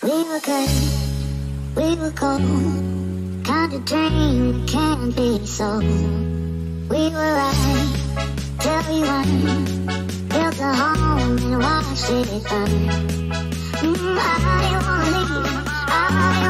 We were good, we were cold. Kind of dream can't be so. We were right till we won. Built a home and watched it burn. Mm, I wanna leave. I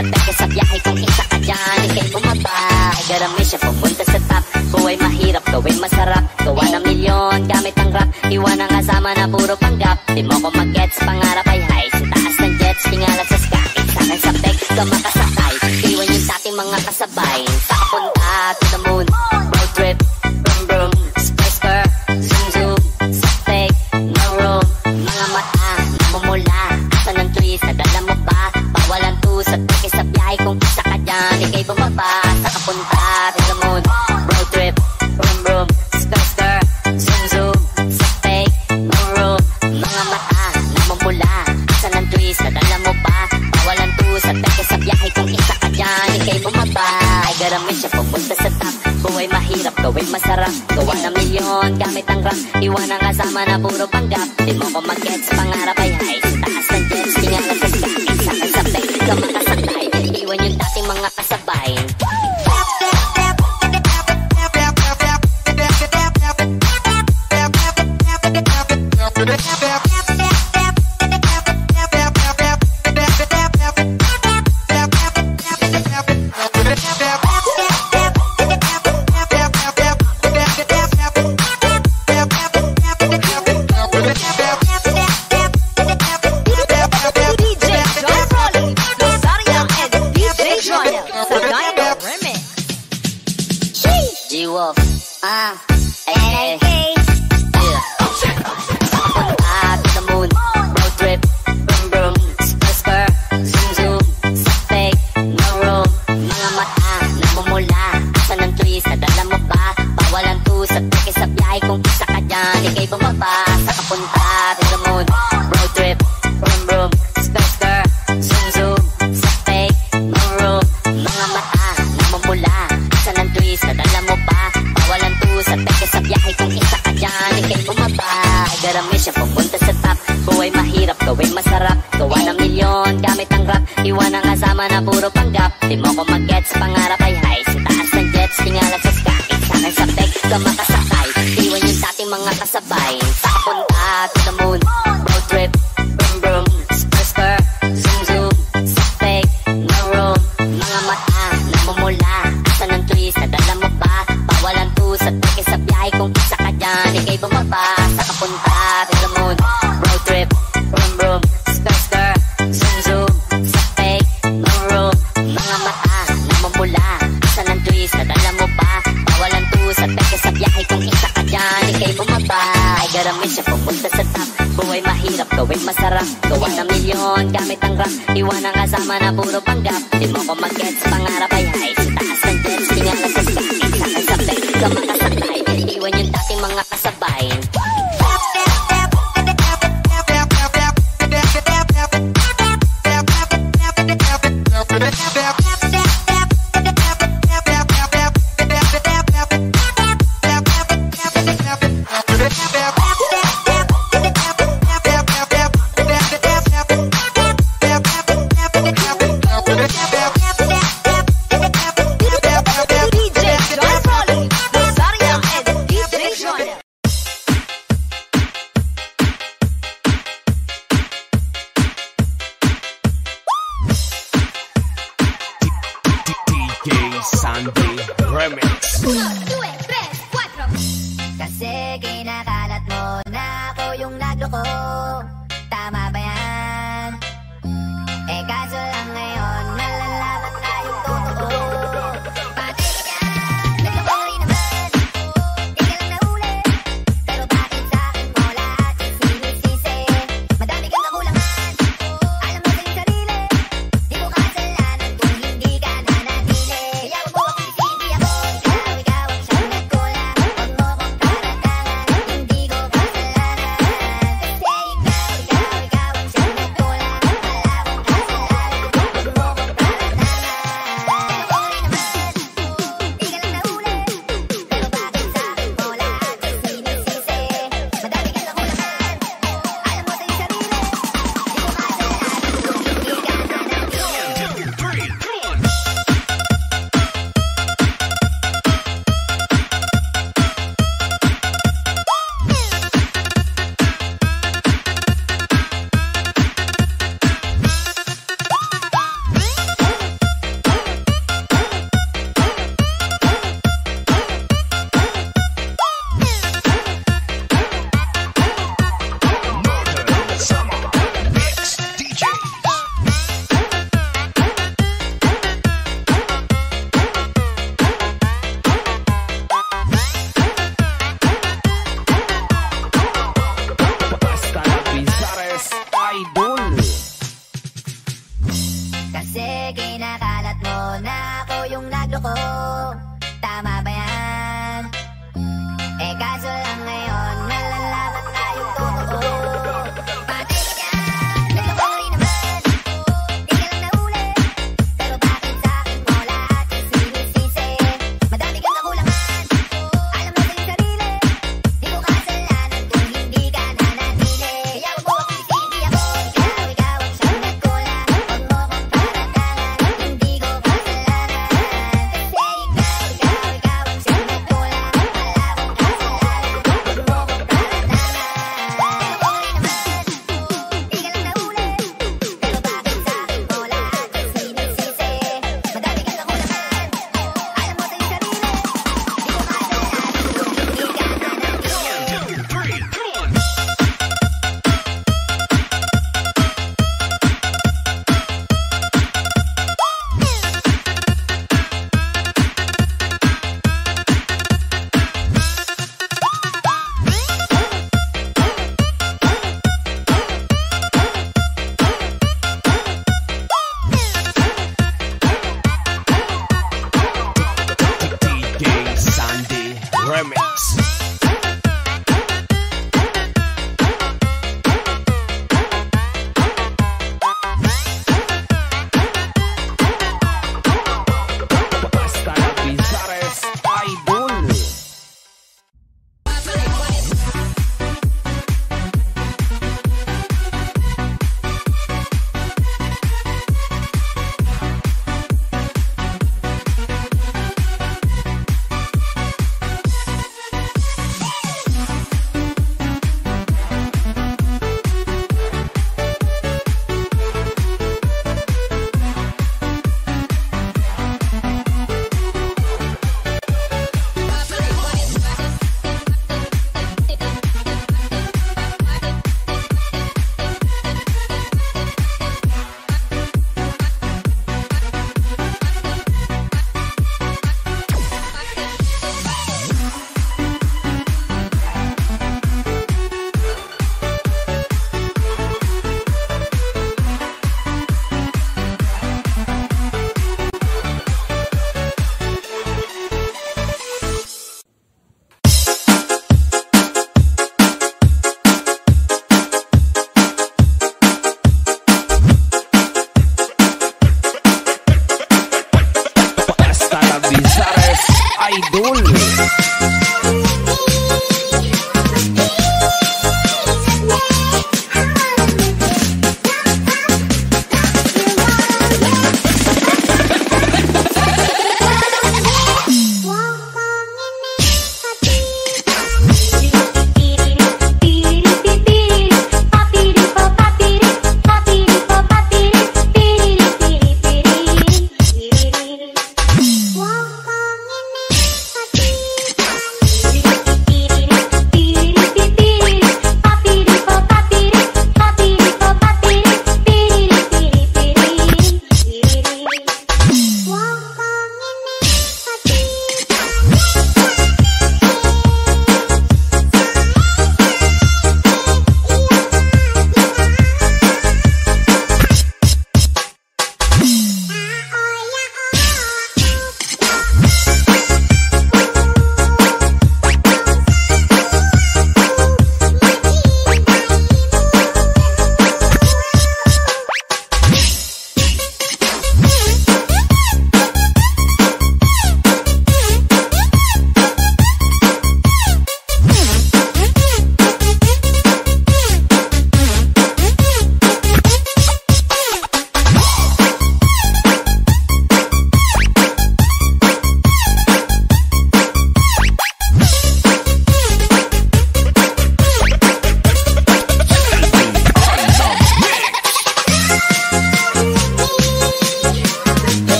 Atake sa biyahe kung isa ka dyan Ikay bumaba Ay garami siya pupunta sa top Buhay mahirap, gawin masarap Gawa ng milyon, gamit ang rap Iwan ang kasama na puro panggap Di mo ko mag-gets, pangarap ay high Sa taas ng jets, tingala sa sky Sa akin sa peg, ka makasakay Iwan yung dating mga kasabay. Sa kapunta, to the moon. iba Iwan ang kasama na puro panggap. Di mo ko mag-gets, pangarap ay high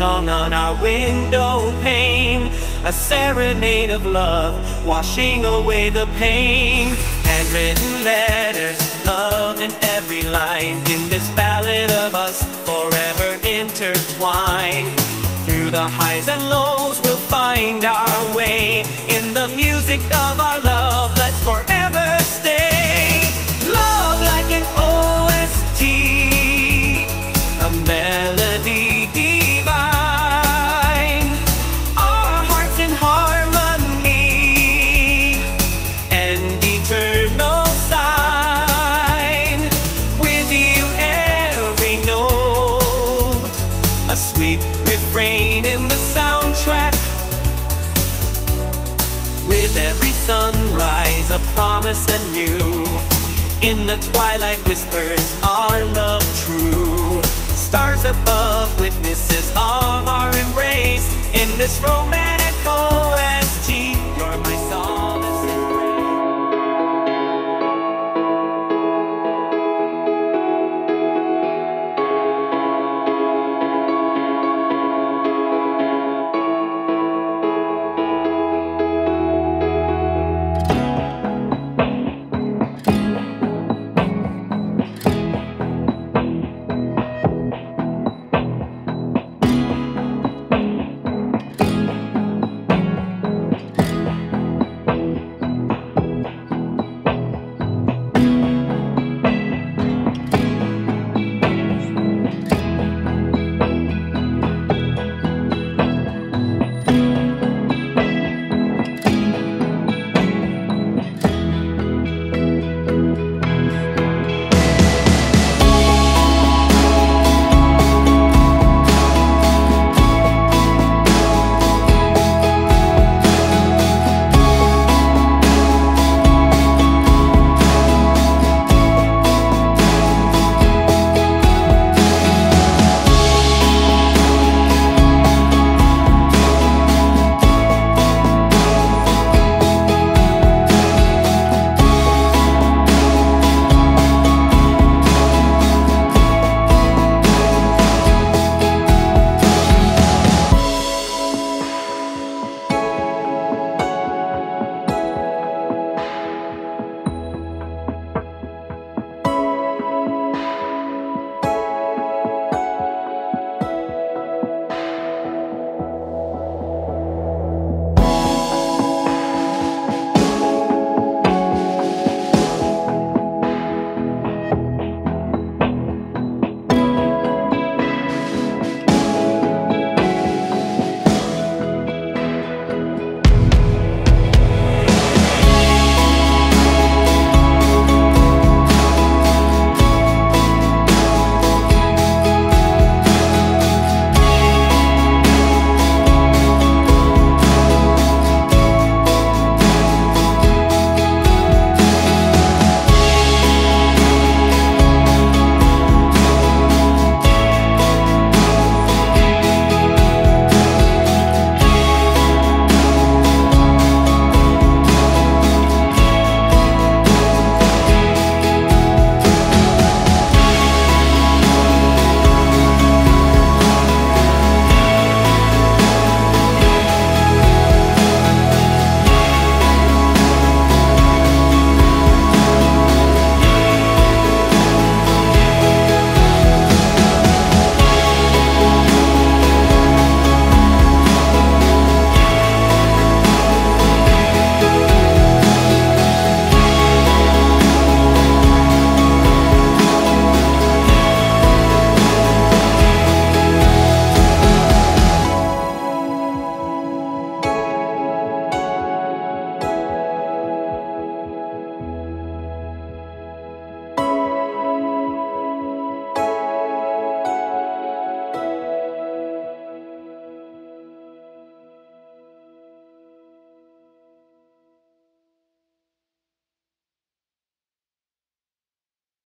song on our window pane. A serenade of love, washing away the pain. Handwritten letters, love in every line. In this ballad of us, forever intertwined. Through the highs and lows, we'll find our way. In the music of our love. sunrise, a promise anew. In the twilight whispers our love true. Stars above witnesses of our embrace in this romantic poem.